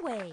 Fairway.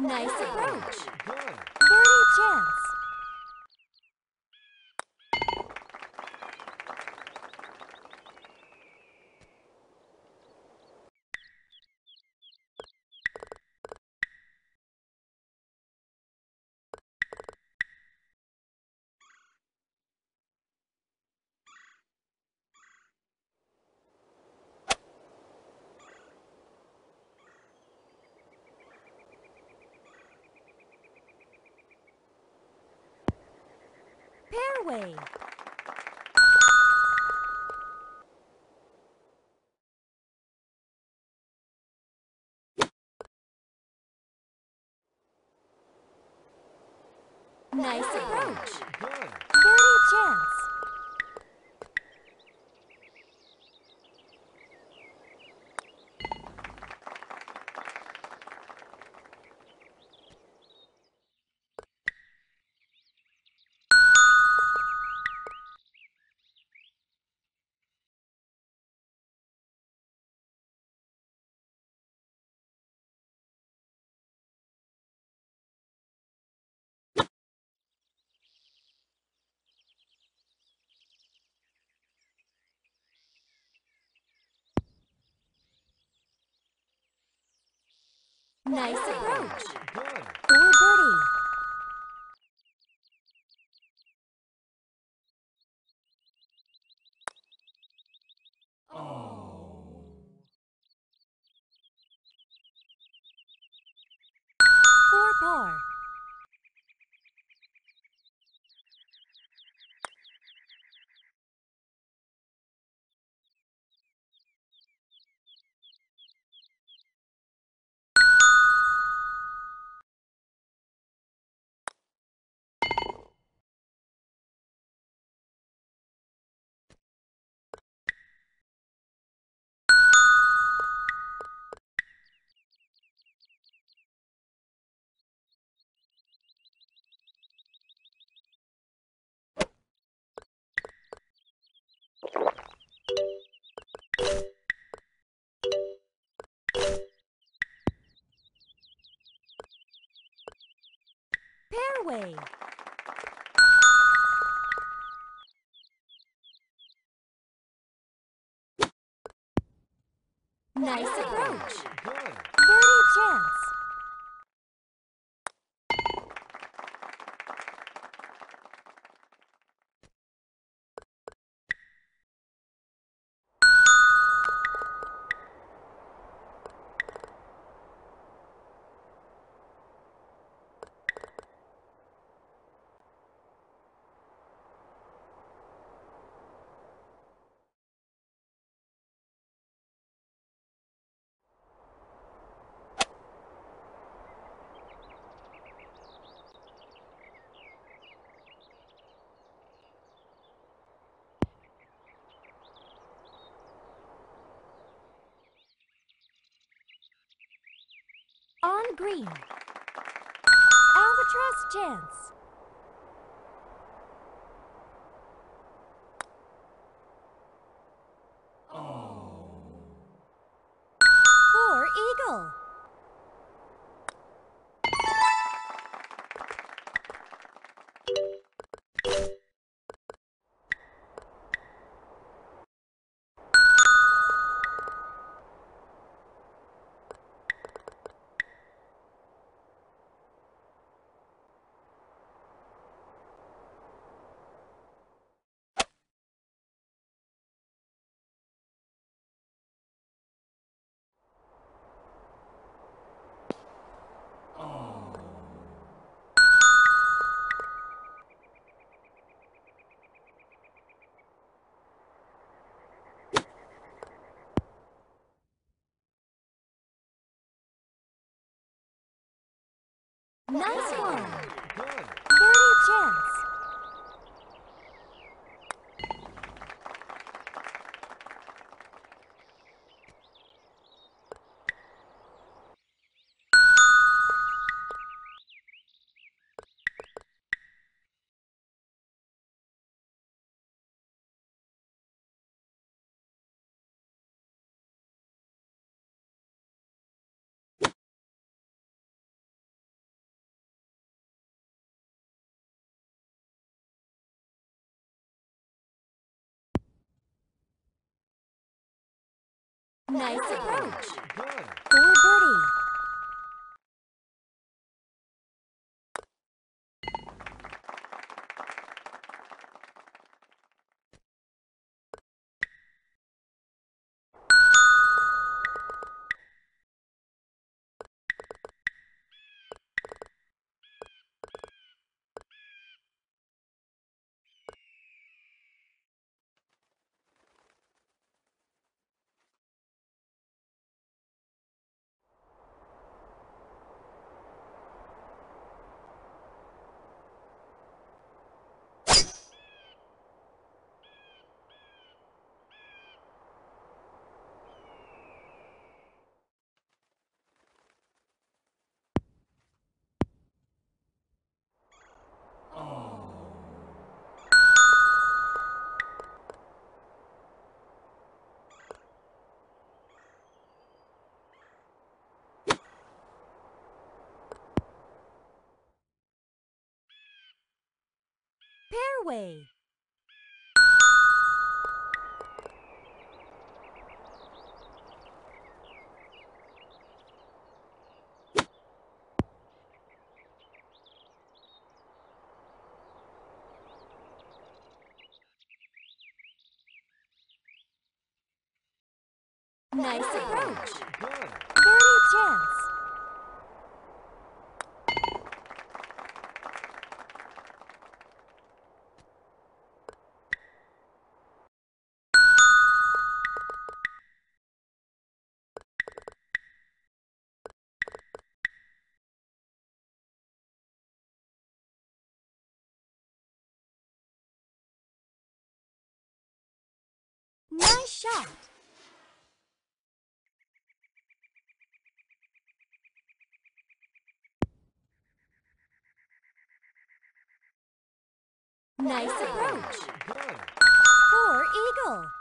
Nice approach. Birdie chance. Fairway. Nice approach. Birdie chance. Nice approach. Good. Or birdie. Oh. For par. Fairway. Nice approach. Good. Birdie chance. On green. Albatross chance. Nice one. Birdie chance. Nice approach. Good. For birdie. Fairway. Nice approach. Good. Birdie chance. Nice shot. Nice approach. Good. For eagle.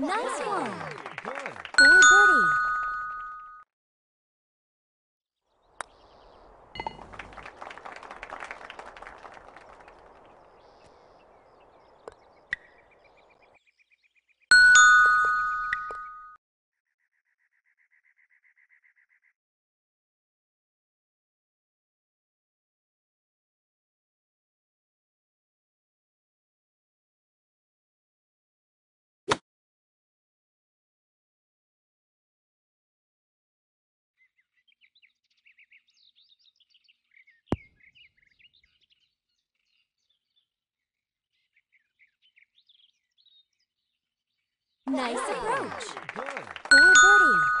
Nice one. For birdie. Nice approach. Good. For birdie.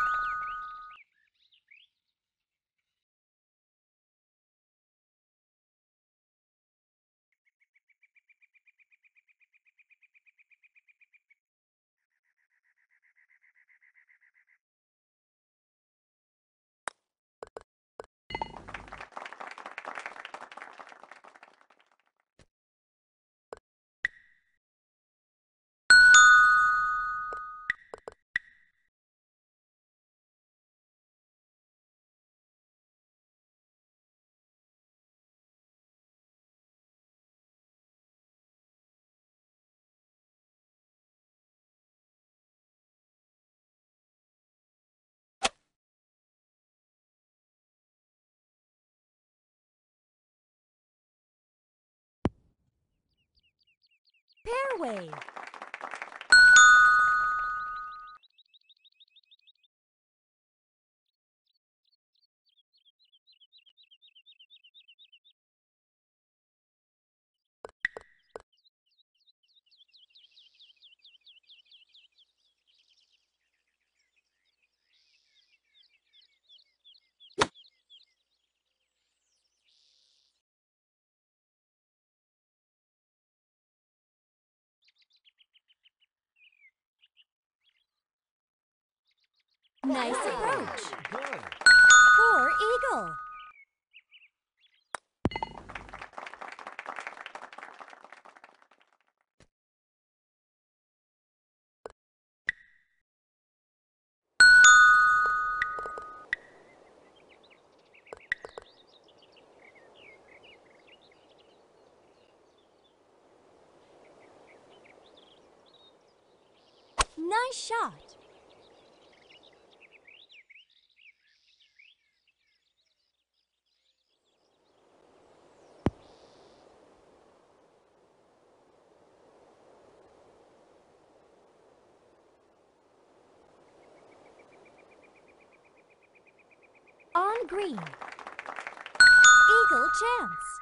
Fairway. Nice approach. Good. For eagle. Nice shot. On green. Eagle chance.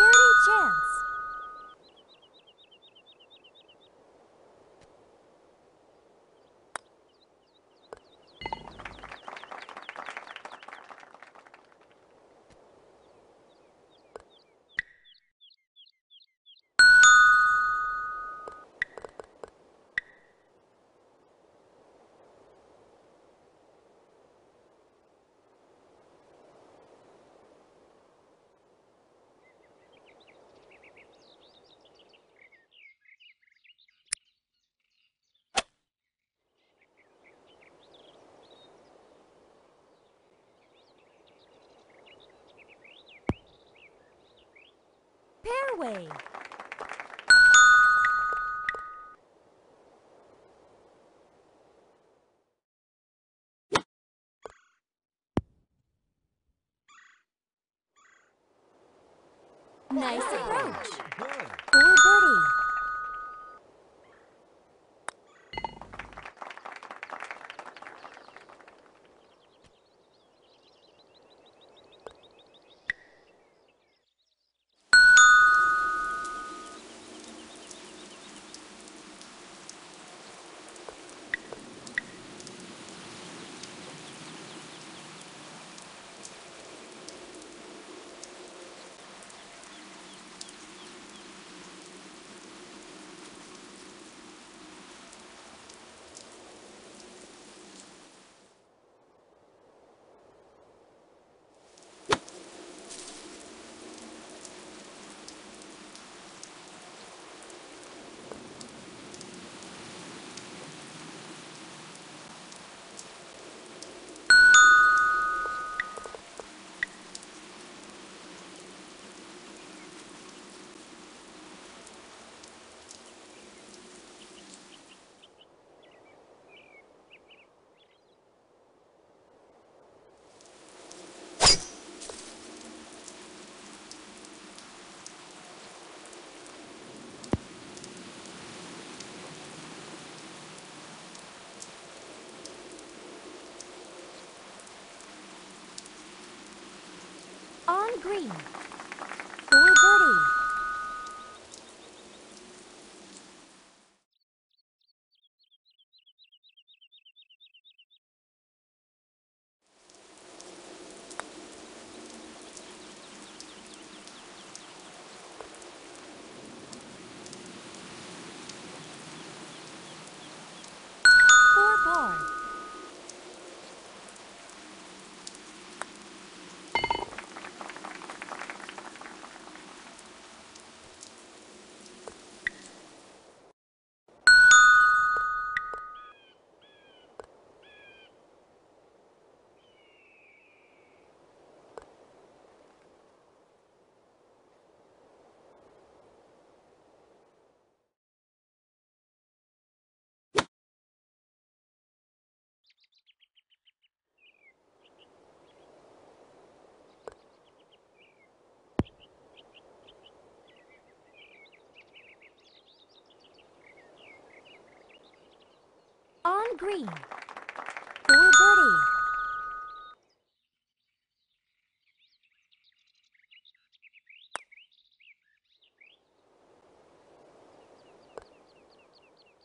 Birdie chance. Fairway. Nice approach. Good. For birdie. Green. on green for birdie.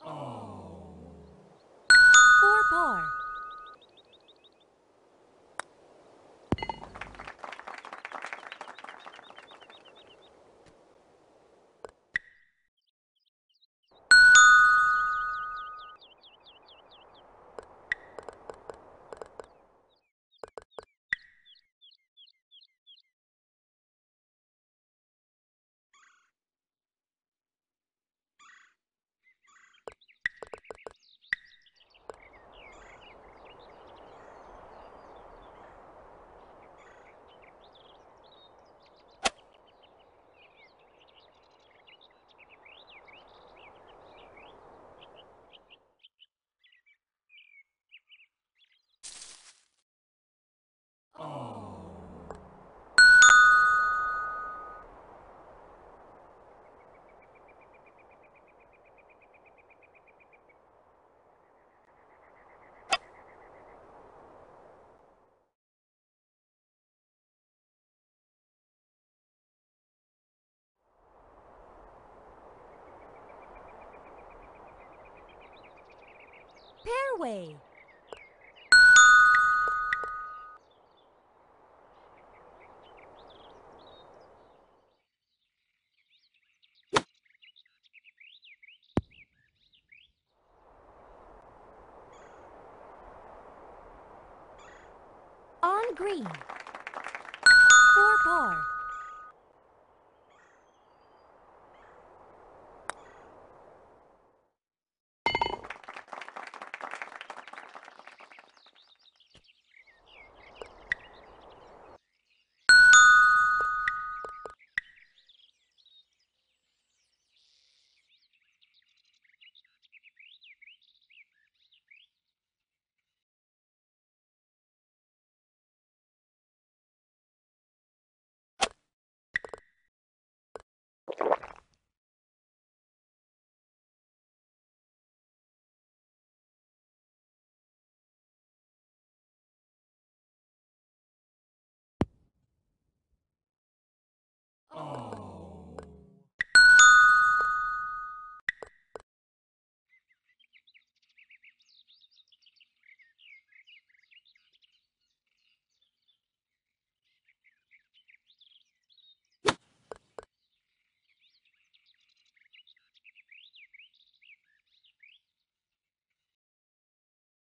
Oh. For par. Fairway. On green. For par.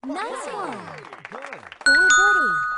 Nice one. Good. Or birdie.